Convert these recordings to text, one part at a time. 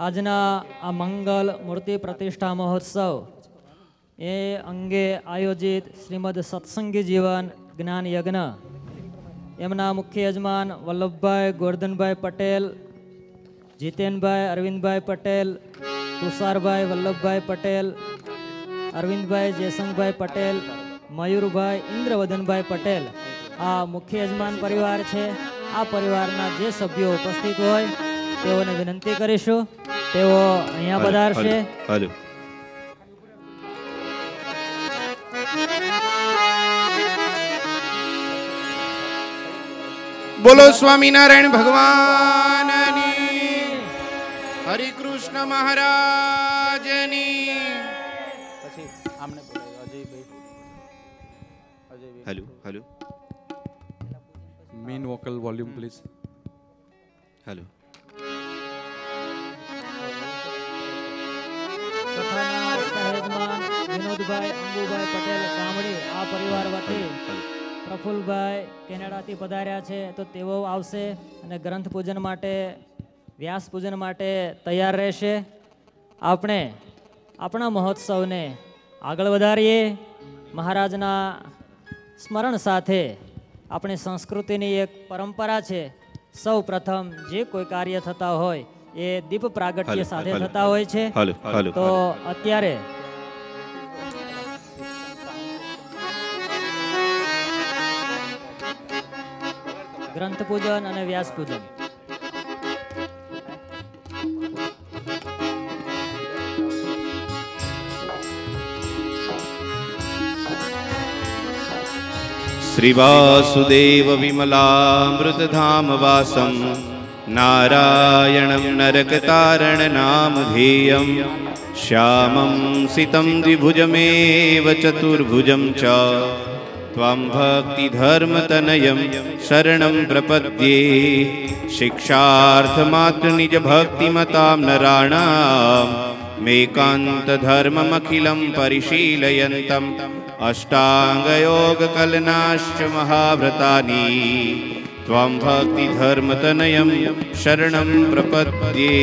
આજના આ મંગલ મૂર્તિ પ્રતિષ્ઠા મહોત્સવ એ અંગે આયોજિત શ્રીમદ સત્સંગી જીવન જ્ઞાન યજ્ઞ. એમના મુખ્ય યજમાન વલ્લભભાઈ ગોરધનભાઈ પટેલ, જીતેનભાઈ અરવિંદભાઈ પટેલ, તુષારભાઈ વલ્લભભાઈ પટેલ, અરવિંદભાઈ જયસંગભાઈ પટેલ, મયુરભાઈ ઇન્દ્રવદનભાઈ પટેલ. આ મુખ્ય યજમાન પરિવાર છે. આ પરિવારના જે સભ્યો ઉપસ્થિત હોય તેઓને વિનંતી કરીશું. તેઓ અહીંયા પધારશે. હાલો બોલો સ્વામિનારાયણ ભગવાનની હરે કૃષ્ણ મહારાજની. પછી આમને અજયભાઈ હેલો હાલો. મેઇન વોકલ વોલ્યુમ પ્લીઝ હાલો. કથાના વિનોદભાઈ અંબુભાઈ પટેલ કામડી આ પરિવાર વતી પ્રફુલભાઈ કેનેડાથી પધાર્યા છે. તો તેઓ આવશે અને ગ્રંથ પૂજન માટે, વ્યાસ પૂજન માટે તૈયાર રહેશે. આપણે આપણા મહોત્સવને આગળ વધારીએ. મહારાજના સ્મરણ સાથે આપણી સંસ્કૃતિની એક પરંપરા છે. સૌ પ્રથમ જે કોઈ કાર્ય થતા હોય એ દીપ પ્રાગટ્ય સાથે થતા હોય છે. તો અત્યારે ગ્રંથ પૂજન અને વ્યાસ પૂજન શ્રીવાસુદેવ વિમલામૃતધામ વાસમ. नारायणं नरकतारणनामधेयं श्यामं सितं द्विभुजमेव चतुर्भुजं च त्वं भक्तिधर्मतनयं शरणं प्रपद्ये। शिक्षार्थमात्रनिजभक्तिमतां नराणां मेकान्तधर्ममखिलं परिशीलयन्तम् अष्टाङ्गयोगकलनाश्च महाव्रतानि। त्वं भक्तिधर्मतनयं शरणं प्रपद्ये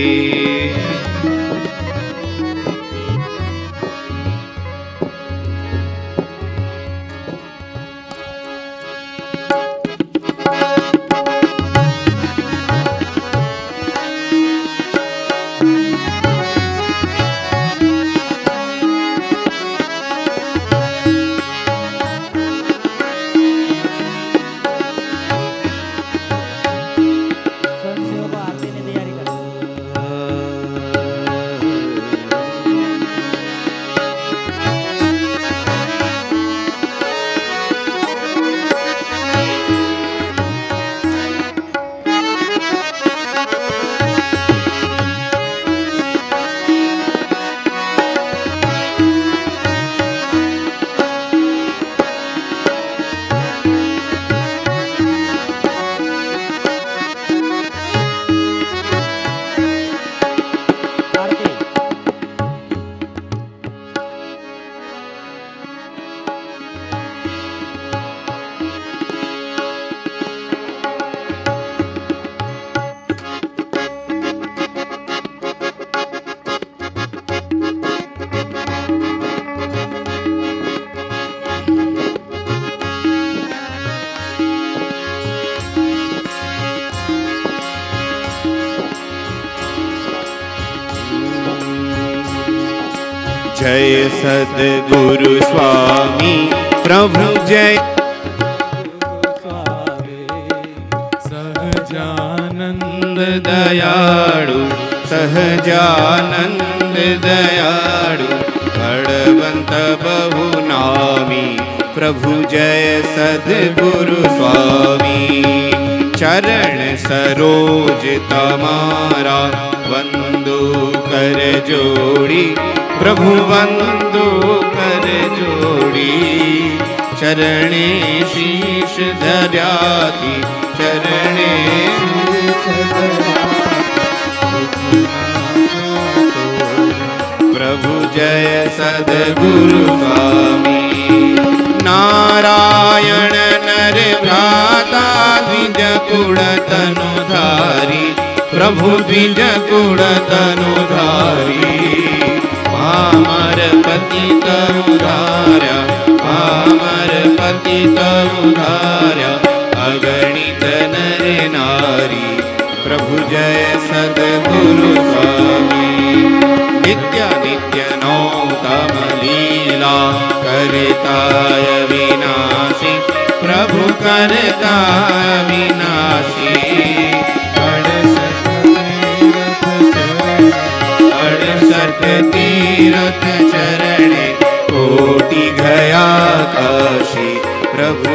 सदगुरु स्वामी प्रभु जय। सहजानंद दयाड़ु सहजानंद दयाड़ु बड़वंत बहु नामी प्रभु जय सदगुरु स्वामी। चरण सरोज तमारा વંદો કર જોડી પ્રભુ વંદો કર જોડી ચરણે શીશ ધર્યાથી ચરણે પ્રભુ જય સદગુરુ સ્વામી નારાયણ નર ભ્રાતા દ્વિજ કુળ તનુ ધારી પ્રભુ દ્વિજ કુળ તનુ ધારી. મામર પતિ તરુ ધાર્યા મામર પતિ તરુ ધાર્યા, અગણિત નર નારી. પ્રભુ જય સદગુરુ સ્વામી. નિત્ય નિત્ય નો તમ લીલા કરતાય વિનાશી. પ્રભુ કરતા વિના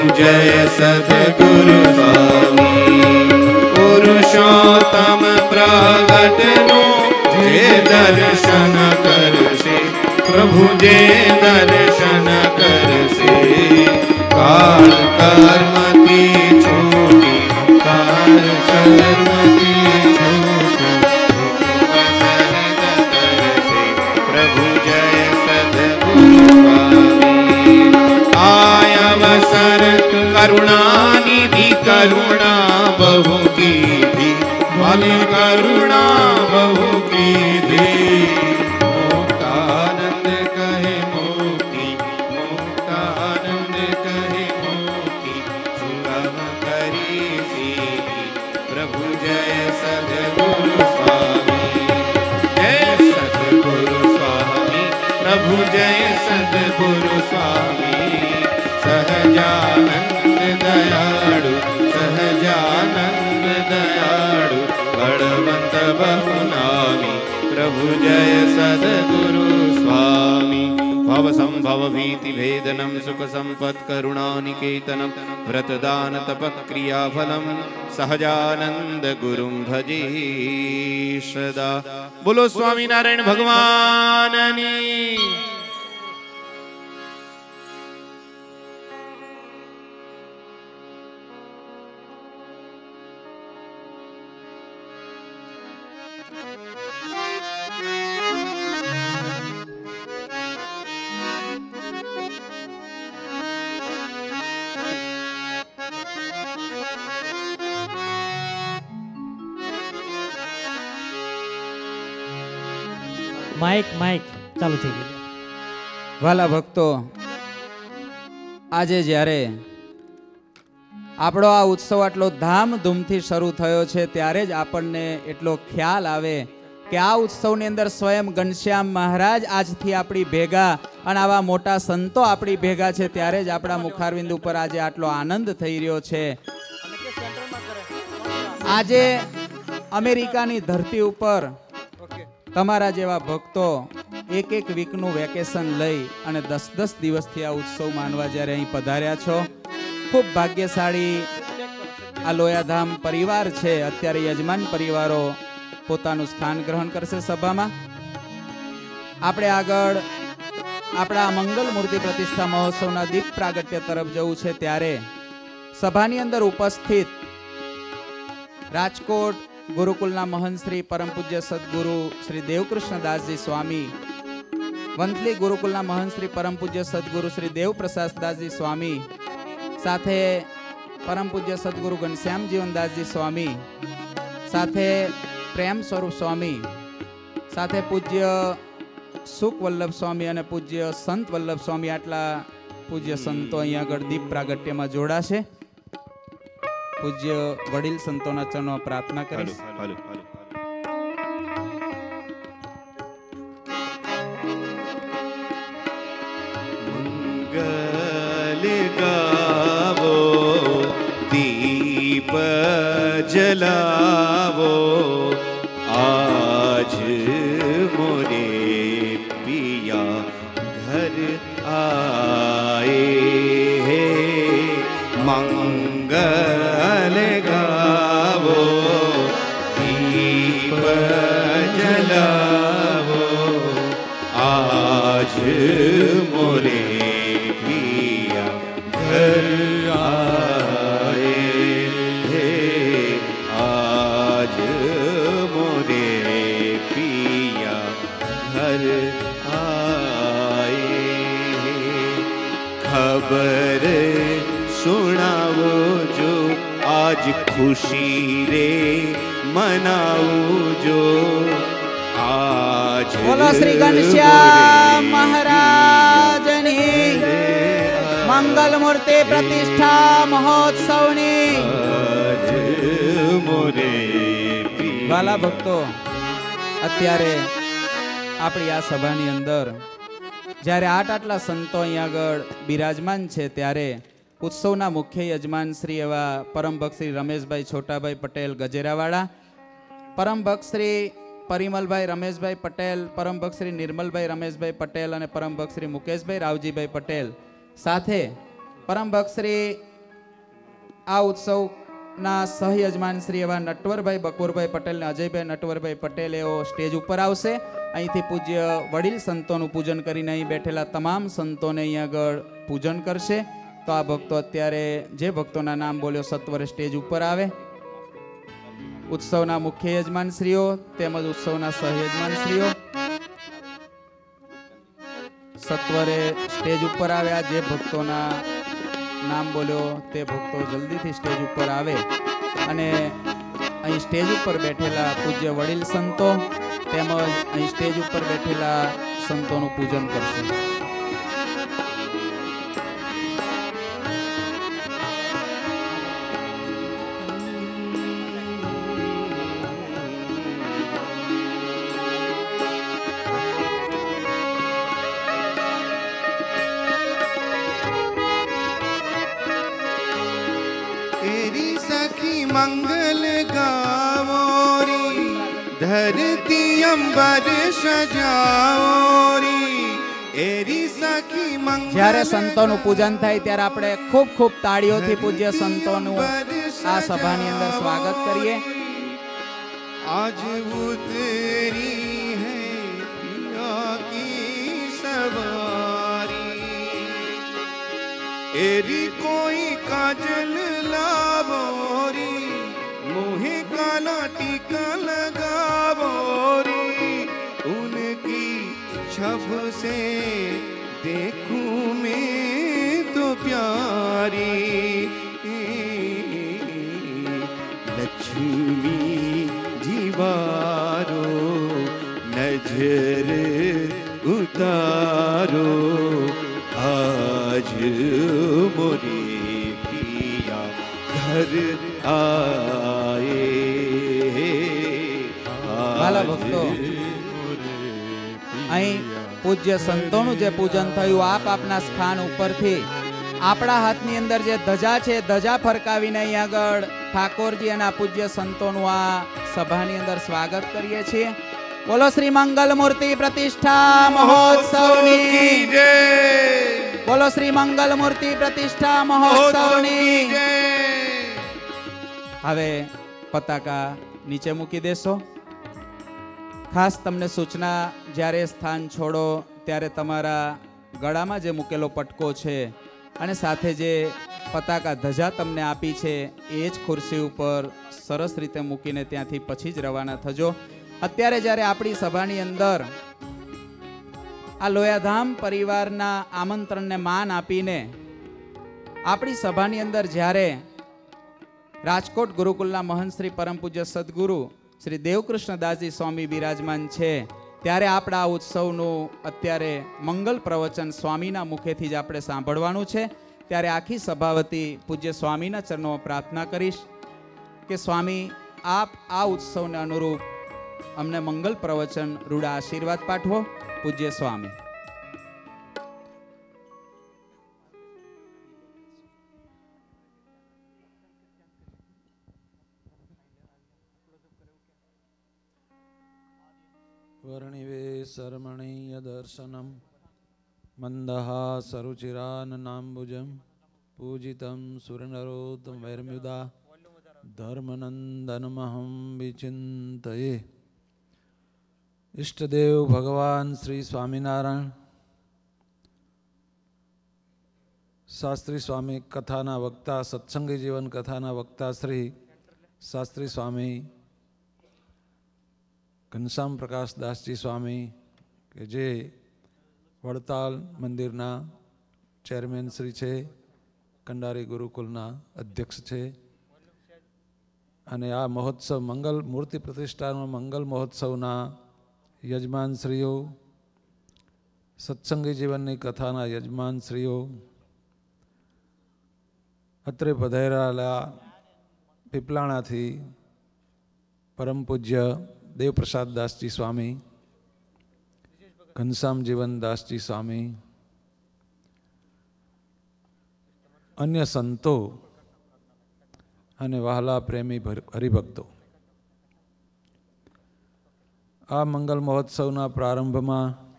પ્રભુ જય સદગુરુ સ્વામી પુરુષોત્તમ પ્રગટનો જે દર્શન કરશે પ્રભુ જે દર્શન કરશે કાળ કર્મથી છૂટી કાળ કર્મથી કરુણાનિધિ કરુણા બહુ કીધી ભલે કરુણા બહુ કીધી મુક્તાનંદ કહે મુક્તિ મુક્તાનંદ કહે મુક્તિ સુગમ કરી સીધી પ્રભુ જય સદગુરુ સ્વામી જય સદગુરુ સ્વામી પ્રભુ જય સદગુરુ સ્વામી સહજાનંદ દયાળુ બહુ નામી પ્રભુ જય સદગુરુ સ્વામી ભવ સંભવ ભીતિ ભેદનમ સુખ સંપત કરુણાનિકેતનમ વ્રતદાન તપ ક્રિયાફલમ સહજાનંદ ગુરુમ ભજી સદા બોલો સ્વામિનારાયણ ભગવાનની માઇક માઇક, ચાલુ થઈ ગયું. વાલા ભક્તો, આજે જ્યારે આપણો આ ઉત્સવ આટલો ધામધૂમથી શરૂ થયો છે, ત્યારે જ આપણને એટલો ખ્યાલ આવે કે આ ઉત્સવની અંદર સ્વયં ઘનશ્યામ મહારાજ આજથી આપણી ભેગા અને આવા મોટા સંતો આપણી ભેગા છે, ત્યારે જ આપણા મુખારવિંદ ઉપર આજે આટલો આનંદ થઈ રહ્યો છે. આજે અમેરિકાની ધરતી ઉપર તમારા જેવા ભક્તો એક એક વીકનું વેકેશન લઈ અને દસ દસ દિવસથી આ ઉત્સવ માનવા જ્યારે અહીં પધાર્યા છો, ખૂબ ભાગ્યશાળી આ લોયાધામ પરિવાર છે. અત્યારે યજમાન પરિવારો પોતાનું સ્થાન ગ્રહણ કરશે સભામાં. આપણે આગળ આપણા મંગલ મૂર્તિ પ્રતિષ્ઠા મહોત્સવના દીપ પ્રાગટ્ય તરફ જવું છે ત્યારે સભાની અંદર ઉપસ્થિત રાજકોટ ગુરુકુલના મહંત શ્રી પરમ પૂજ્ય સદગુરુ શ્રી દેવકૃષ્ણદાસજી સ્વામી, વંથલી ગુરુકુલના મહંત શ્રી પરમ પૂજ્ય સદગુરુ શ્રી દેવપ્રસાદદાસજી સ્વામી, સાથે પરમ પૂજ્ય સદગુરુ ઘનશ્યામ જીવનદાસજી સ્વામી, સાથે પ્રેમ સ્વરૂપ સ્વામી, સાથે પૂજ્ય સુખ વલ્લભ સ્વામી અને પૂજ્ય સંત વલ્લભ સ્વામી આટલા પૂજ્ય સંતો અહીંયા આગળ દીપ પ્રાગટ્યમાં જોડાશે. પૂજ્ય વડીલ સંતોના ચરણો પ્રાર્થના કરીશ. ગાવો દીપ જલાવો. ખબર સુણાવો જો આજ ખુશી રે મનાવો જો આજ બોલો શ્રી ઘનશ્યામ મહારાજની મંગલ મૂર્તિ પ્રતિષ્ઠા મહોત્સવની વાલા ભક્તો અત્યારે આપણી આ સભાની અંદર જ્યારે આટ આટલા સંતો અહીં આગળ બિરાજમાન છે ત્યારે ઉત્સવના મુખ્ય યજમાન શ્રી એવા પરમ ભક્ત શ્રી રમેશભાઈ છોટાભાઈ પટેલ ગજેરાવાળા, પરમ ભક્ત શ્રી પરિમલભાઈ રમેશભાઈ પટેલ, પરમ શ્રી નિર્મલભાઈ રમેશભાઈ પટેલ અને પરમ ભક્ત શ્રી મુકેશભાઈ રાવજીભાઈ પટેલ સાથે પરમ ભક્ત શ્રી આ ઉત્સવના સહયજમાન શ્રી એવા નટવરભાઈ બકોરભાઈ પટેલ ને અજયભાઈ નટવરભાઈ પટેલ એઓ સ્ટેજ ઉપર આવશે. અહીંથી પૂજ્ય વડીલ સંતોનું પૂજન કરીને અહીં બેઠેલા તમામ સંતોને અહીં આગળ પૂજન કરશે. તો આ ભક્તો અત્યારે જે ભક્તોના નામ બોલ્યો સત્વરે સ્ટેજ ઉપર આવે. ઉત્સવના મુખ્ય યજમાનશ્રીઓ તેમજ ઉત્સવના સહયજમાનશ્રીઓ સત્વરે સ્ટેજ ઉપર આવ્યા જે ભક્તોના નામ બોલ્યો, તે ભક્તો જલ્દીથી સ્ટેજ ઉપર આવે. અને અહીં સ્ટેજ ઉપર બેઠેલા પૂજ્ય વડીલ સંતો તેમજ અહીં સ્ટેજ ઉપર બેઠેલા સંતોનું પૂજન કરશે. જ્યારે સંતોનું પૂજન થાય ત્યારે આપણે ખૂબ ખૂબ તાળીઓથી પૂજ્ય સંતોનું આ સભાની અંદર સ્વાગત કરીએ આજ ઉતરી હે પિયા સવારી એરી કોઈ કાજલ લાવોરી મોહે કાના ટીકા લગાવોરી ઉનકી છબ સે देखूँ મારી લક્ષ્મી જીવારો નજર ઉતારો. આજ મોરે પિયા ઘર આયે. ભક્તો અહીં પૂજ્ય સંતોનું જે પૂજન થયું આપ આપના સ્થાન ઉપરથી આપણા હાથની અંદર જે ધજા છે ધજા ફરકાવીને અહીં આગળ ઠાકોરજી અને આ પૂજ્ય સંતોનું આ સભાની અંદર સ્વાગત કરીએ છીએ. બોલો શ્રી મંગલ મૂર્તિ પ્રતિષ્ઠા મહોત્સવની. બોલો શ્રી મંગલ મૂર્તિ પ્રતિષ્ઠા મહોત્સવની. હવે પતાકા નીચે મૂકી દેશો. ખાસ તમને સૂચના જ્યારે સ્થાન છોડો ત્યારે તમારા ગળામાં જે મૂકેલો પટકો છે અને સાથે જે પતાકા ધજા તમને આપી છે, એ જ ખુરશી ઉપર સરસ રીતે મૂકીને ત્યાંથી પછી જ રવાના થજો. અત્યારે જ્યારે આપણી સભાની અંદર આ લોયાધામ પરિવારના આમંત્રણને માન આપીને આપણી સભાની અંદર જ્યારે રાજકોટ ગુરુકુલના મહંત શ્રી પરમ પૂજ્ય સદગુરુ શ્રી દેવકૃષ્ણદાસજી સ્વામી બિરાજમાન છે ત્યારે આપણા આ ઉત્સવનું અત્યારે મંગલ પ્રવચન સ્વામીના મુખેથી જ આપણે સાંભળવાનું છે. ત્યારે આખી સભાવતી પૂજ્ય સ્વામીના ચરણોમાં પ્રાર્થના કરીશ કે સ્વામી, આપ આ ઉત્સવને અનુરૂપ અમને મંગલ પ્રવચન રૂડા આશીર્વાદ પાઠવો. પૂજ્ય સ્વામી. વર્ણિવે શરમણીય દર્શનમ મંદહાસરુચિરાનનાંબુજમ પૂજિતમ સુરનરોત્તમૈર્મ્યુદા ધર્મનંદનમહં વિચિંતયે ઇષ્ટદેવ ભગવાન શ્રી સ્વામિનારાયણ શાસ્ત્રી સ્વામી કથાના વક્તા સત્સંગી જીવન કથાના વક્તા શ્રી શાસ્ત્રી સ્વામી ઘનશ્યામ પ્રકાશ દાસજી સ્વામી કે જે વડતાલ મંદિરના ચેરમેન શ્રી છે, કંડારી ગુરુકુલના અધ્યક્ષ છે. અને આ મહોત્સવ મંગલ મૂર્તિ પ્રતિષ્ઠાનો મંગલ મહોત્સવના યજમાનશ્રીઓ સત્સંગી જીવનની કથાના યજમાનશ્રીઓ અત્રે પધારેલા પીપલાણાથી પરમ પૂજ્ય દેવપ્રસાદ દાસજી સ્વામી, ઘનશ્યામ જીવન દાસજી સ્વામી, અન્ય સંતો અને વહાલા પ્રેમી હરિભક્તો. આ મંગલ મહોત્સવના પ્રારંભમાં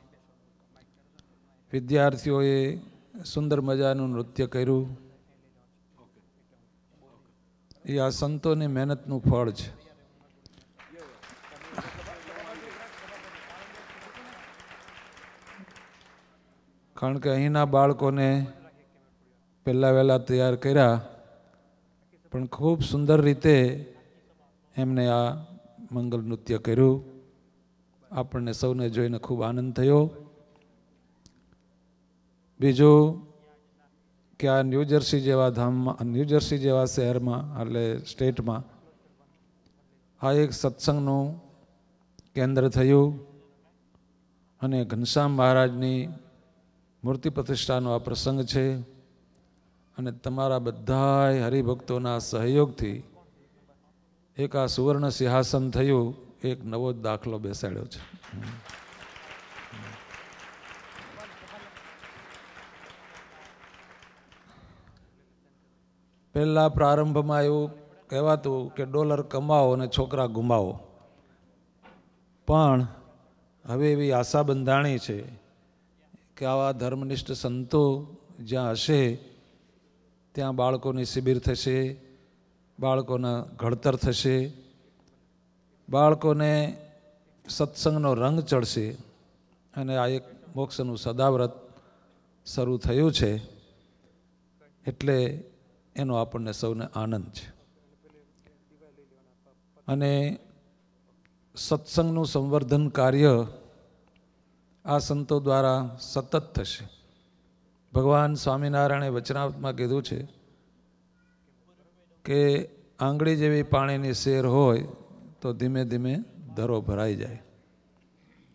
વિદ્યાર્થીઓએ સુંદર મજાનું નૃત્ય કર્યું. એ આ સંતોની મહેનતનું ફળ છે. કારણ કે અહીંના બાળકોને પહેલાં વહેલા તૈયાર કર્યા, પણ ખૂબ સુંદર રીતે એમને આ મંગલ નૃત્ય કર્યું. આપણને સૌને જોઈને ખૂબ આનંદ થયો. બીજું કે આ ન્યૂજર્સી જેવા ધામમાં ન્યૂજર્સી જેવા શહેરમાં, એટલે સ્ટેટમાં, આ એક સત્સંગનું કેન્દ્ર થયું. અને ઘનશ્યામ મહારાજની મૂર્તિ પ્રતિષ્ઠાનો આ પ્રસંગ છે અને તમારા બધાય હરિભક્તોના સહયોગથી એક આ સુવર્ણ સિંહાસન થયું, એક નવો જ દાખલો બેસાડ્યો છે. પહેલાં પ્રારંભમાં એવું કહેવાતું કે ડોલર કમાવો અને છોકરા ગુમાવો. પણ હવે એવી આશા બંધાણી છે કે આવા ધર્મનિષ્ઠ સંતો જ્યાં હશે, ત્યાં બાળકોની શિબિર થશે, બાળકોના ઘડતર થશે, બાળકોને સત્સંગનો રંગ ચડશે અને આ એક મોક્ષનું સદાવ્રત શરૂ થયું છે, એટલે એનો આપણને સૌને આનંદ છે. અને સત્સંગનું સંવર્ધન કાર્ય આ સંતો દ્વારા સતત થશે. ભગવાન સ્વામિનારાયણે વચનાવતમાં કીધું છે કે આંગળી જેવી પાણીની શેર હોય તો ધીમે ધીમે ધરો ભરાઈ જાય.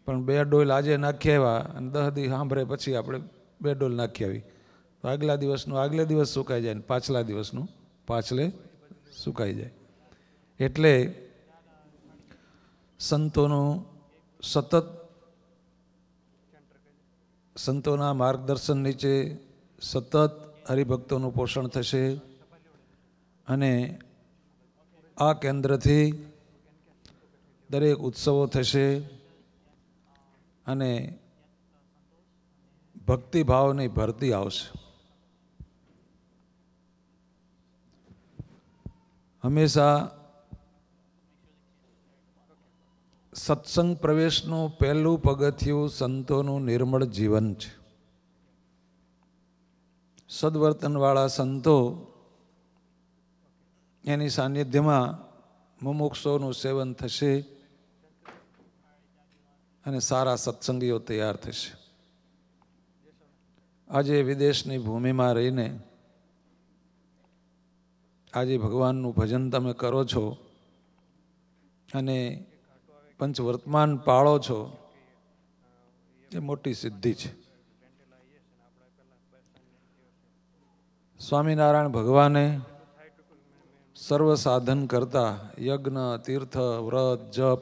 પણ બે ડોલ આજે નાખી આવ્યા અને દહ દી સાંભળે પછી આપણે બે ડોલ નાખી આવી. તો આગલા દિવસનું, આગલે દિવસ સુકાઈ જાય ને પાછલા દિવસનું પાછલે સુકાઈ જાય. એટલે સંતોનું સતત સંતોના માર્ગદર્શન નીચે સતત હરિભક્તોનું પોષણ થશે અને આ કેન્દ્રથી દરેક ઉત્સવો થશે અને ભક્તિભાવની ભરતી આવશે. હંમેશા સત્સંગ પ્રવેશનું પહેલું પગથિયું સંતોનું નિર્મળ જીવન છે. સદવર્તનવાળા સંતો એની સાનિધ્યમાં મુમુક્ષોનું સેવન થશે અને સારા સત્સંગીઓ તૈયાર થશે. આજે વિદેશની ભૂમિમાં રહીને આજે ભગવાનનું ભજન તમે કરો છો અને પંચવર્તમાન પાળો છો, એ મોટી સિદ્ધિ છે. સ્વામિનારાયણ ભગવાને સર્વ સાધન કરતા યજ્ઞ, તીર્થ, વ્રત, જપ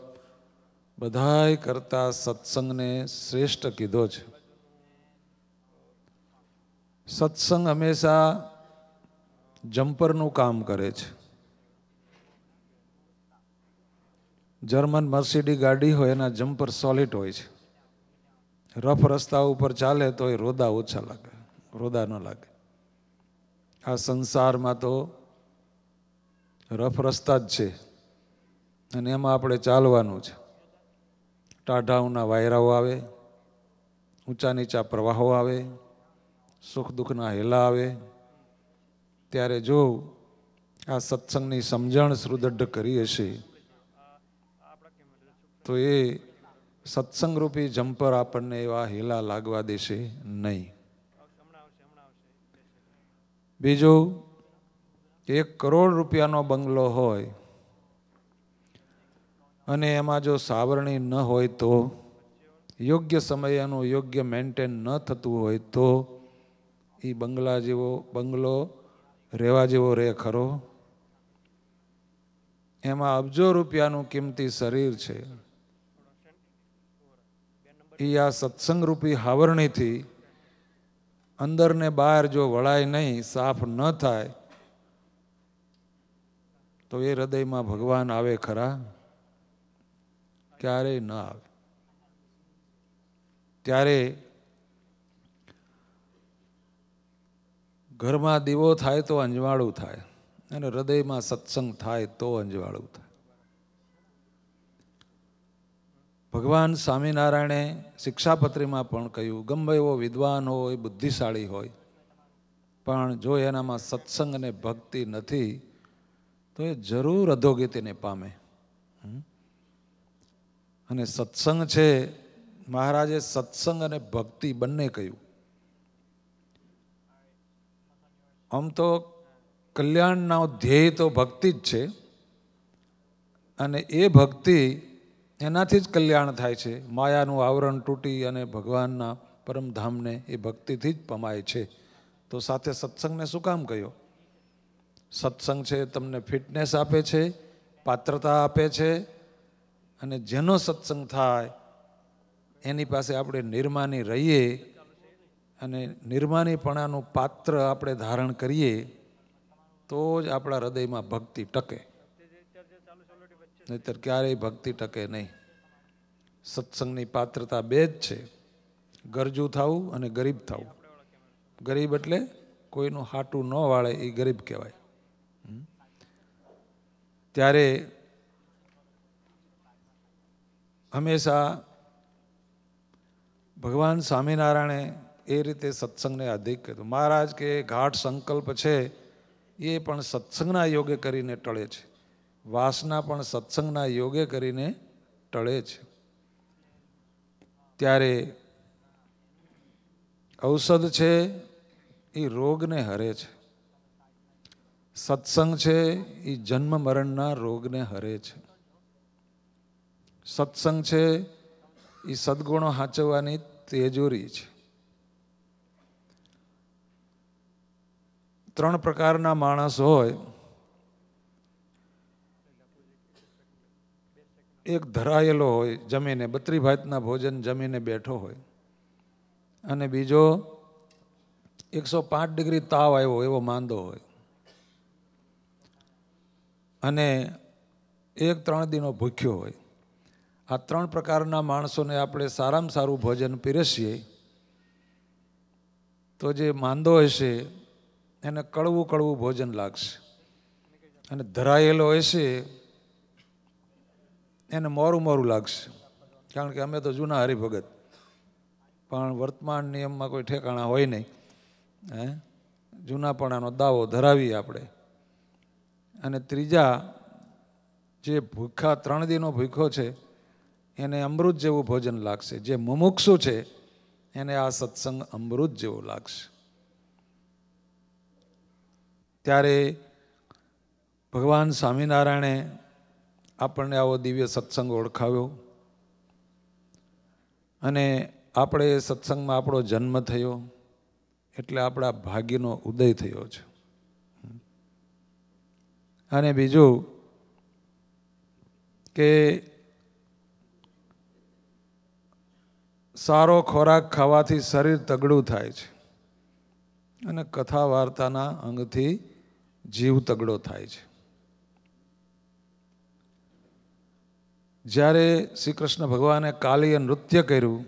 બધાય કરતા સત્સંગને શ્રેષ્ઠ કીધો છે. સત્સંગ હંમેશા જમ્પરનું કામ કરે છે. જર્મન મર્સિડી ગાડી હોય, એના જમ્પર સોલિડ હોય છે. રફ રસ્તા ઉપર ચાલે તો એ રોદા ઓછા લાગે, રોદા ન લાગે. આ સંસારમાં તો રફ રસ્તા જ છે, અને એમાં આપણે ચાલવાનું છે. ટાઢાઓના વાયરાઓ આવે ઊંચા નીચા પ્રવાહો આવે સુખ દુઃખના હેલા આવે. ત્યારે જો આ સત્સંગની સમજણ સુદૃઢ કરી હશે તો એ સત્સંગરૂપી જમ્પર આપણને એવા હેલા લાગવા દેશે નહીં. બીજું, એક કરોડ રૂપિયાનો બંગલો હોય અને એમાં જો સાવરણી ન હોય તો, યોગ્ય સમયે એનું યોગ્ય મેન્ટેન ન થતું હોય તો એ બંગલા જેવો, બંગલો રહેવા જેવો રહે ખરો. એમાં અબજો રૂપિયાનું કિંમતી શરીર છે. એ આ સત્સંગરૂપી હાવરણીથી અંદર ને બહાર જો વળાય નહીં, સાફ ન થાય, તો એ હૃદયમાં ભગવાન આવે ખરા? ક્યારેય ન આવે. ત્યારે ઘરમાં દીવો થાય તો અંજવાળું થાય અને હૃદયમાં સત્સંગ થાય તો અંજવાળું થાય. ભગવાન સ્વામિનારાયણે શિક્ષાપત્રીમાં પણ કહ્યું, ગમે એવો વિદ્વાન હોય, બુદ્ધિશાળી હોય, પણ જો એનામાં સત્સંગ અને ભક્તિ નથી, તો એ જરૂર અધોગતિને પામે? અને સત્સંગ છે, મહારાજે સત્સંગ અને ભક્તિ બંને કહ્યું આમ તો કલ્યાણનો ધ્યેય તો ભક્તિ જ છે, અને એ ભક્તિ એનાથી જ કલ્યાણ થાય છે. માયાનું આવરણ તૂટી અને ભગવાનના પરમધામને એ ભક્તિથી જ પમાય છે. તો સાથે સત્સંગને શું કામ કહ્યો? સત્સંગ છે, તમને ફિટનેસ આપે છે, પાત્રતા આપે છે અને જેનો સત્સંગ થાય, એની પાસે આપણે નિર્માની રહીએ અને નિર્માનીપણાનું પાત્ર આપણે ધારણ કરીએ, તો જ આપણા હૃદયમાં ભક્તિ ટકે. નહીતર ક્યારેય ભક્તિ ટકે નહીં. સત્સંગની પાત્રતા બે જ છે. ગરજુ થવું અને ગરીબ થવું. ગરીબ એટલે કોઈનું હાટું ન વાળે એ ગરીબ કહેવાય? ત્યારે હંમેશા ભગવાન સ્વામિનારાયણે એ રીતે સત્સંગને અધિક કીધું મહારાજ કે ઘાટ સંકલ્પ છે એ પણ સત્સંગના યોગે કરીને ટળે છે. વાસના પણ સત્સંગના યોગે કરીને ટળે છે. ત્યારે ઔષધ છે, એ રોગને હરે છે. સત્સંગ છે, એ જન્મ મરણના રોગને હરે છે. સત્સંગ છે, એ સદગુણો સાચવવાની તેજોરી છે. ત્રણ પ્રકારના માણસ હોય એક ધરાયેલો હોય, જમીને, બત્રી ભાતના ભોજન જમીને બેઠો હોય. અને બીજો એકસો પાંચ ડિગ્રી તાવ આવ્યો એવો માંદો હોય. અને એક ત્રણ દિનો ભૂખ્યો હોય. આ ત્રણ પ્રકારના માણસોને આપણે સારામાં સારું ભોજન પીરસીએ. તો જે માંદો હશે, એને કડવું કડવું ભોજન લાગશે. અને ધરાયેલો હશે એને મોરું મોરું લાગશે. કારણ કે અમે તો જૂના હરિભગત. પણ વર્તમાન નિયમમાં કોઈ ઠેકાણા હોય નહીં. હે? જૂનાપણાનો દાવો ધરાવીએ આપણે. અને ત્રીજા, જે ભૂખા ત્રણ દિનો ભૂખો છે, એને અમૃત જેવું ભોજન લાગશે. જે મુમુક્ષુ છે, એને આ સત્સંગ અમૃત જેવો લાગશે. ત્યારે ભગવાન સ્વામિનારાયણે આપણને આવો દિવ્ય સત્સંગ ઓળખાવ્યો. અને આપણે સત્સંગમાં આપણો જન્મ થયો, એટલે આપણા ભાગ્યનો ઉદય થયો છે. અને બીજું કે સારો ખોરાક ખાવાથી શરીર તગડું થાય છે. અને કથા વાર્તાના અંગથી જીવ તગડો થાય છે. જ્યારે શ્રી કૃષ્ણ ભગવાને કાલીએ નૃત્ય કર્યું,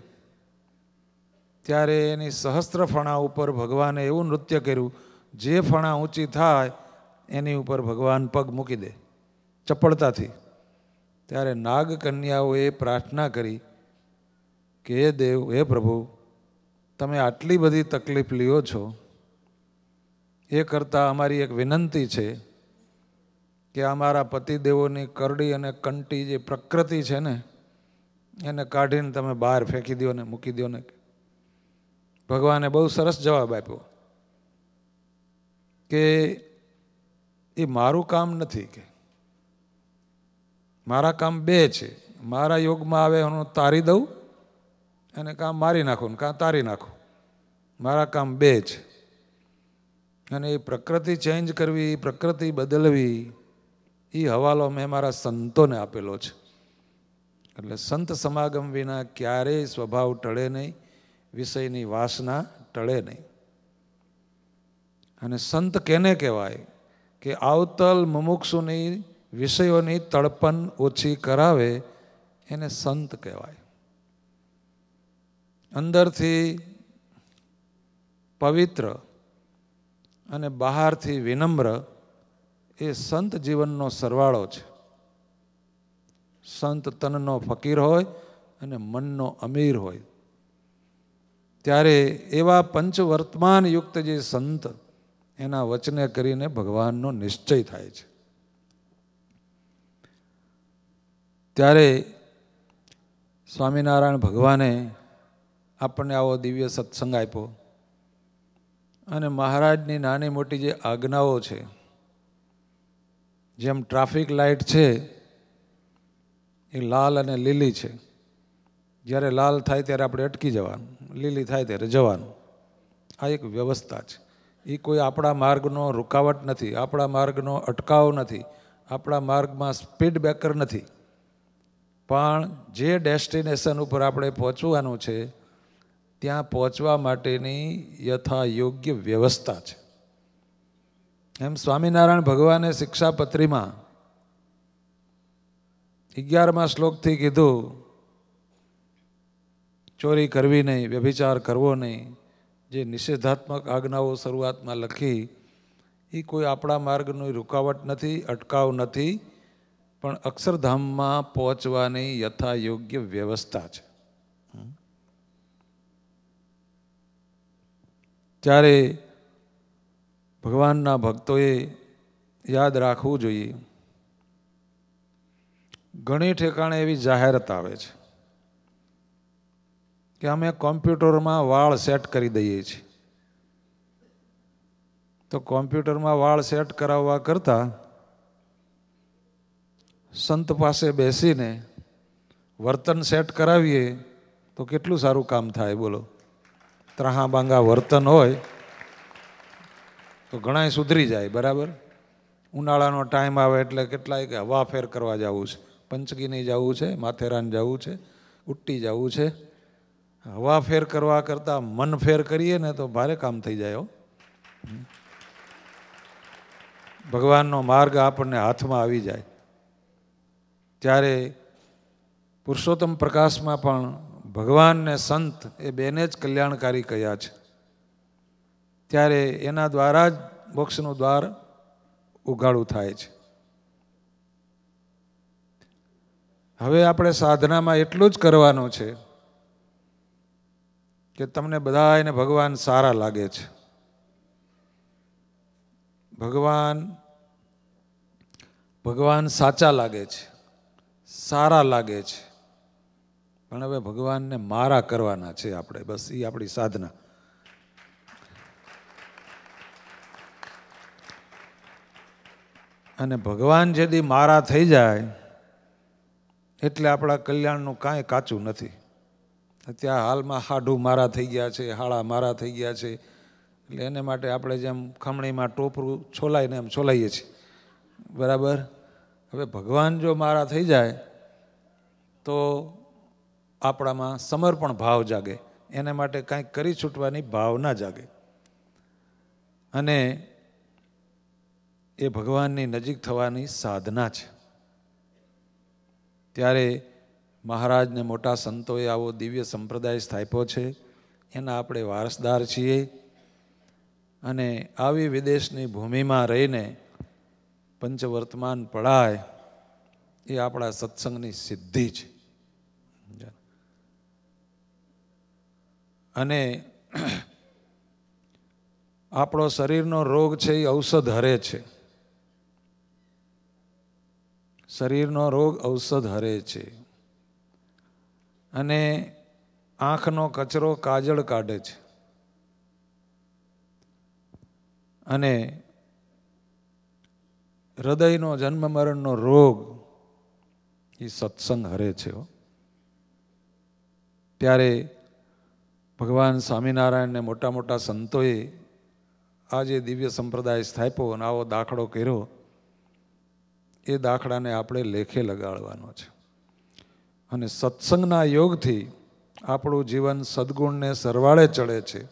ત્યારે એની સહસ્ત્ર ફણા ઉપર ભગવાને એવું નૃત્ય કર્યું, જે ફણા ઊંચી થાય, એની ઉપર ભગવાન પગ મૂકી દે, ચપળતાથી. ત્યારે નાગ કન્યાઓએ પ્રાર્થના કરી કે, હે દેવ, હે પ્રભુ, તમે આટલી બધી તકલીફ લ્યો છો. એ કરતાં અમારી એક વિનંતી છે કે અમારા પતિદેવોની કરડી અને કંટી જે પ્રકૃતિ છે ને, એને કાઢીને તમે બહાર ફેંકી દો ને, મૂકી દો ને. ભગવાને બહુ સરસ જવાબ આપ્યો કે એ મારું કામ નથી કે, મારા કામ બે છે. મારા યોગમાં આવે હું તારી દઉં અને કામ મારી નાખું કાં તારી નાખું. મારા કામ બે છે. અને એ પ્રકૃતિ ચેન્જ કરવી, પ્રકૃતિ બદલવી એ હવાલો મેં મારા સંતોને આપેલો છે. એટલે સંત સમાગમ વિના ક્યારેય સ્વભાવ ટળે નહીં, વિષયની વાસના ટળે નહીં. અને સંત કેને કહેવાય કે આવતલ મુમુક્ષુની વિષયોની તડપણ ઓછી કરાવે એને સંત કહેવાય. અંદરથી પવિત્ર અને બહારથી વિનમ્ર એ સંત જીવનનો સરવાળો છે. સંત તનનો ફકીર હોય અને મનનો અમીર હોય. ત્યારે એવા પંચવર્તમાન યુક્ત જે સંત એના વચને કરીને ભગવાનનો નિશ્ચય થાય છે. ત્યારે સ્વામિનારાયણ ભગવાને આપણને આવો દિવ્ય સત્સંગ આપ્યો. અને મહારાજની નાની મોટી જે આજ્ઞાઓ છે જેમ ટ્રાફિક લાઇટ છે, એ લાલ અને લીલી છે. જ્યારે લાલ થાય ત્યારે આપણે અટકી જવાનું, લીલી થાય ત્યારે જવાનું. આ એક વ્યવસ્થા છે. એ કોઈ આપણા માર્ગનો રૂકાવટ નથી, આપણા માર્ગનો અટકાવ નથી, આપણા માર્ગમાં સ્પીડ બ્રેકર નથી. પણ જે ડેસ્ટિનેશન ઉપર આપણે પહોંચવાનું છે, ત્યાં પહોંચવા માટેની યથા યોગ્ય વ્યવસ્થા છે. એમ સ્વામિનારાયણ ભગવાને શિક્ષાપત્રીમાં અગિયારમા શ્લોકથી કીધું, ચોરી કરવી નહીં, વ્યભિચાર કરવો નહીં. જે નિષેધાત્મક આજ્ઞાઓ શરૂઆતમાં લખી એ કોઈ આપણા માર્ગની રૂકાવટ નથી, અટકાવ નથી, પણ અક્ષરધામમાં પહોંચવાની યથા યોગ્ય વ્યવસ્થા છે. ત્યારે ભગવાનના ભક્તોએ યાદ રાખવું જોઈએ. ઘણી ઠેકાણે એવી જાહેરાત આવે છે કે અમે કોમ્પ્યુટરમાં વાળ સેટ કરી દઈએ છીએ. તો કોમ્પ્યુટરમાં વાળ સેટ કરાવવા કરતાં સંત પાસે બેસીને વર્તન સેટ કરાવીએ તો કેટલું સારું કામ થાય બોલો. ત્રહા બાંગા વર્તન હોય તો ઘણાય સુધરી જાય, બરાબર? ઉનાળાનો ટાઈમ આવે એટલે કેટલાય કે હવા ફેર કરવા જવું છે. પંચગીની જવું છે, માથેરાન જવું છે, ઉટ્ટી જવું છે. હવા ફેર કરવા કરતાં મન ફેર કરીએ ને તો ભારે કામ થઈ જાય ભગવાનનો માર્ગ આપણને હાથમાં આવી જાય. ત્યારે પુરુષોત્તમ પ્રકાશમાં પણ ભગવાન ને સંત એ બેને જ કલ્યાણકારી કહ્યા છે. ત્યારે એના દ્વારા જ મોક્ષનું દ્વાર ઉઘાડું થાય છે. હવે આપણે સાધનામાં એટલું જ કરવાનું છે કે તમને બધાને ભગવાન સારા લાગે છે. ભગવાન ભગવાન સાચા લાગે છે, સારા લાગે છે. પણ હવે ભગવાનને મારા કરવાના છે આપણે, બસ એ આપણી સાધના. અને ભગવાન જેદી મારા થઈ જાય, એટલે આપણા કલ્યાણનું કાંઈ કાચું નથી. અત્યારે હાલમાં હાડુ મારા થઈ ગયા છે, હાળા મારા થઈ ગયા છે, એટલે એને માટે આપણે જેમ ખમણીમાં ટોપરું છોલાઈને એમ છોલાઈએ છીએ. બરાબર? હવે ભગવાન જો મારા થઈ જાય, તો આપણામાં સમર્પણ ભાવ જાગે. એને માટે કાંઈક કરી છૂટવાની ભાવના જાગે. અને એ ભગવાનની નજીક થવાની સાધના છે. ત્યારે મહારાજને મોટા સંતોએ આવો દિવ્ય સંપ્રદાય સ્થાપ્યો છે. એના આપણે વારસદાર છીએ. અને આવી વિદેશની ભૂમિમાં રહીને પંચવર્તમાન પડાય એ આપણા સત્સંગની સિદ્ધિ છે. અને આપણો શરીરનો રોગ છે એ ઔષધ હરે છે. શરીરનો રોગ ઔષધ હરે છે. અને આંખનો કચરો કાજળ કાઢે છે. અને હૃદયનો, જન્મ મરણનો રોગ એ સત્સંગ હરે છે ત્યારે ભગવાન સ્વામિનારાયણને મોટા મોટા સંતોએ આ જે દિવ્ય સંપ્રદાય સ્થાપ્યો અને આવો દાખલો કર્યો. એ દાખલાને આપણે લેખે લગાડવાનો છે. અને સત્સંગના યોગથી આપણું જીવન સદગુણને સરવાળે ચડે છે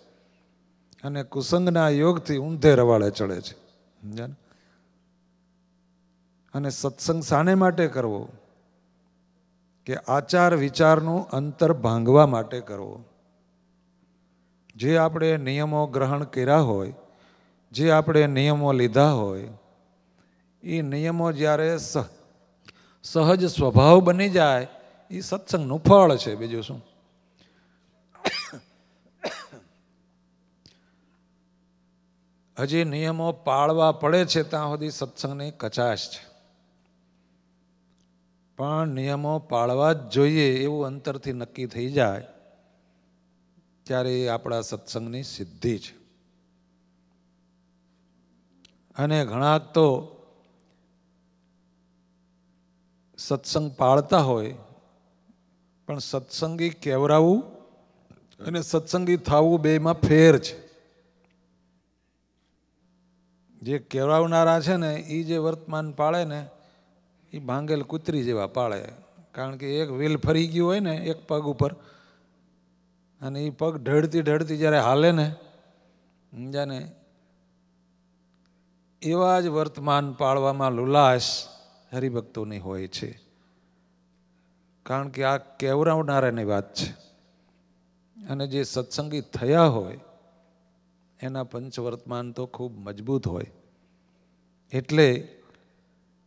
અને કુસંગના યોગથી ઊંધે રવાળે ચડે છે. અને સત્સંગ શાને માટે કરવો? કે આચાર વિચારનું અંતર ભાંગવા માટે કરવો? જે આપણે નિયમો ગ્રહણ કર્યા હોય, જે આપણે નિયમો લીધા હોય એ નિયમો જ્યારે સહ, સહજ સ્વભાવ બની જાય, એ સત્સંગનું ફળ છે બીજું શું? હજી નિયમો પાળવા પડે છે ત્યાં સુધી સત્સંગની કચાશ છે. પણ નિયમો પાળવા જ જોઈએ એવું અંતરથી નક્કી થઈ જાય, ત્યારે એ આપણા સત્સંગની સિદ્ધિ છે. અને ઘણા તો સત્સંગ પાળતા હોય, પણ સત્સંગી કહેવરાવું અને સત્સંગી થવું બેમાં ફેર છે. જે કેવરાવનારા છે ને એ જે વર્તમાન પાળે ને એ ભાંગેલ કૂતરી જેવા પાળે. કારણ કે એક વ્હીલ ફરી ગયું હોય ને, એક પગ ઉપર, અને એ પગ ઢળતી ઢળતી જ્યારે હાલે ને જાને એવા જ વર્તમાન પાળવામાં લુલાશ હરિભક્તોની હોય છે. કારણ કે આ કેવરાવનારાની વાત છે. અને જે સત્સંગી થયા હોય, એના પંચવર્તમાન તો ખૂબ મજબૂત હોય. એટલે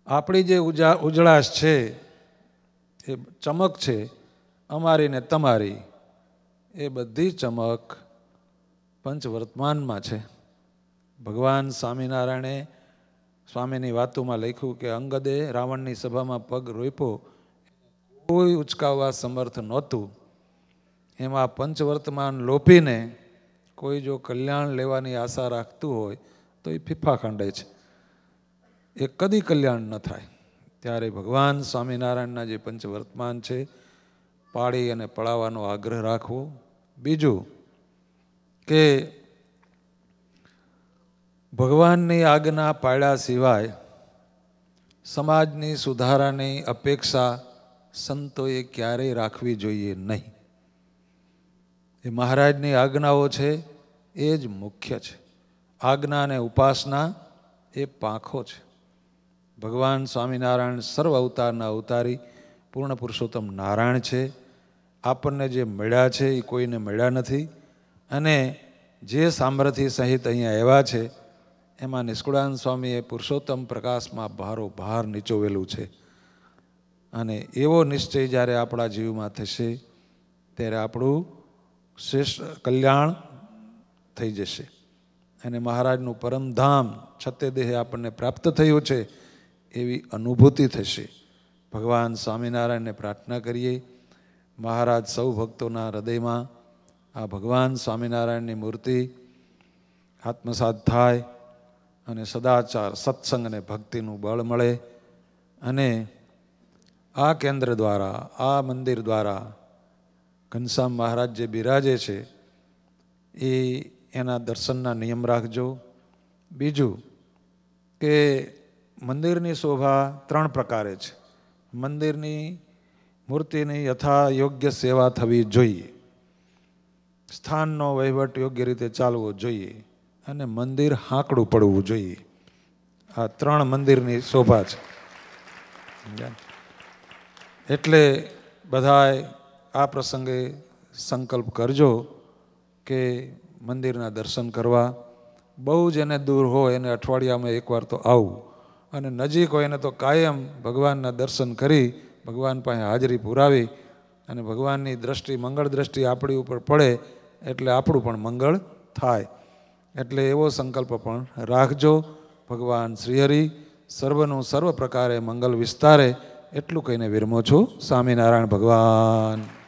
આપણી જે ઉજા, ઉજળાશ છે, એ ચમક છે, અમારી ને તમારી, એ બધી ચમક પંચવર્તમાનમાં છે. ભગવાન સ્વામિનારાયણે સ્વામીની વાતોમાં લખ્યું કે અંગદે રાવણની સભામાં પગ રોપ્યો. કોઈ ઉચકાવવા સમર્થ નહોતું. એમાં પંચવર્તમાન લોપીને કોઈ જો કલ્યાણ લેવાની આશા રાખતું હોય તો એ ફીફા ખાંડે છે. એ કદી કલ્યાણ ન થાય. ત્યારે ભગવાન સ્વામિનારાયણના જે પંચવર્તમાન છે, પાળી અને પડાવવાનો આગ્રહ રાખવો. બીજું કે ભગવાનની આજ્ઞા પાળ્યા સિવાય સમાજની સુધારાની અપેક્ષા સંતોએ ક્યારેય રાખવી જોઈએ નહીં. એ મહારાજની આજ્ઞાઓ છે, એ જ મુખ્ય છે. આજ્ઞા અને ઉપાસના એ પાંખો છે. ભગવાન સ્વામિનારાયણ સર્વ અવતારના અવતારી, પૂર્ણ પુરુષોત્તમ નારાયણ છે. આપણને જે મળ્યા છે એ કોઈને મળ્યા નથી. અને જે સામર્થ્ય સહિત અહીંયા આવ્યા છે એમાં નિષ્કુળાન સ્વામીએ પુરુષોત્તમ પ્રકાશમાં ભારો ભાર નીચોવેલું છે. અને એવો નિશ્ચય જ્યારે આપણા જીવમાં થશે, ત્યારે આપણું શ્રેષ્ઠ કલ્યાણ થઈ જશે. અને મહારાજનું પરમધામ છતે દેહે આપણને પ્રાપ્ત થયું છે, એવી અનુભૂતિ થશે. ભગવાન સ્વામિનારાયણને પ્રાર્થના કરીએ. મહારાજ સૌ ભક્તોના હૃદયમાં આ ભગવાન સ્વામિનારાયણની મૂર્તિ આત્મસાત થાય. અને સદાચાર સત્સંગ અને ભક્તિનું બળ મળે અને આ કેન્દ્ર દ્વારા, આ મંદિર દ્વારા ઘનશ્યામ મહારાજ જે બિરાજે છે, એ એના દર્શનના નિયમ રાખજો. બીજું કે મંદિરની શોભા ત્રણ પ્રકારે છે. મંદિરની મૂર્તિની યથા યોગ્ય સેવા થવી જોઈએ. સ્થાનનો વહીવટ યોગ્ય રીતે ચાલવો જોઈએ. અને મંદિર હાંકડું પડવું જોઈએ. આ ત્રણ મંદિરની શોભા છે. એટલે બધાએ આ પ્રસંગે સંકલ્પ કરજો કે મંદિરના દર્શન કરવા. બહુ જ એને દૂર હોય, એને અઠવાડિયામાં એકવાર તો આવું. અને નજીક હોય એને તો કાયમ ભગવાનના દર્શન કરી, ભગવાન પાસે હાજરી પુરાવી અને ભગવાનની દ્રષ્ટિ, મંગળ દ્રષ્ટિ આપણી ઉપર પડે એટલે આપણું પણ મંગળ થાય. એટલે એવો સંકલ્પ પણ રાખજો. ભગવાન શ્રીહરિ, સર્વનું સર્વ પ્રકારે મંગલ વિસ્તારે એટલું કહીને વિરમો છું. સ્વામિનારાયણ ભગવાન.